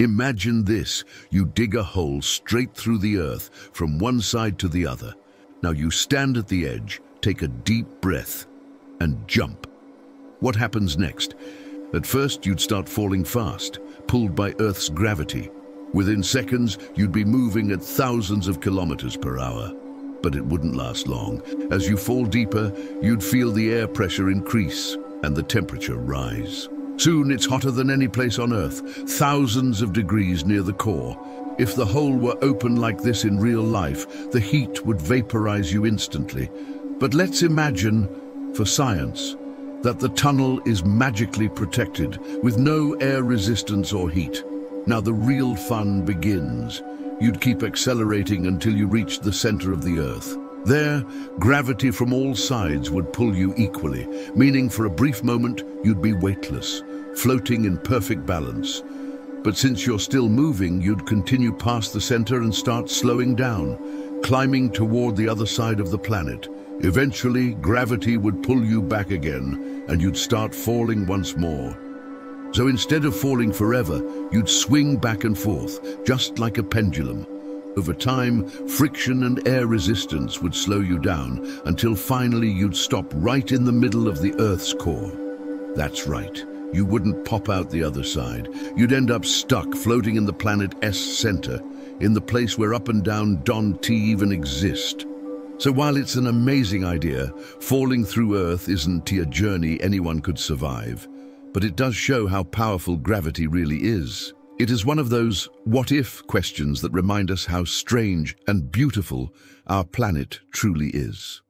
Imagine this. You dig a hole straight through the earth from one side to the other. Now you stand at the edge, take a deep breath, and jump. What happens next? At first, you'd start falling fast, pulled by Earth's gravity. Within seconds, you'd be moving at thousands of kilometers per hour. But it wouldn't last long. As you fall deeper, you'd feel the air pressure increase and the temperature rise. Soon it's hotter than any place on Earth, thousands of degrees near the core. If the hole were open like this in real life, the heat would vaporize you instantly. But let's imagine, for science, that the tunnel is magically protected, with no air resistance or heat. Now the real fun begins. You'd keep accelerating until you reached the center of the Earth. There, gravity from all sides would pull you equally, meaning for a brief moment you'd be weightless, floating in perfect balance. But since you're still moving, you'd continue past the center and start slowing down, climbing toward the other side of the planet. Eventually, gravity would pull you back again, and you'd start falling once more. So instead of falling forever, you'd swing back and forth, just like a pendulum. Over time, friction and air resistance would slow you down until finally you'd stop right in the middle of the Earth's core. That's right, you wouldn't pop out the other side. You'd end up stuck floating in the planet S center, in the place where up and down Don T even exist. So while it's an amazing idea, falling through Earth isn't a journey anyone could survive. But it does show how powerful gravity really is. It is one of those what-if questions that remind us how strange and beautiful our planet truly is.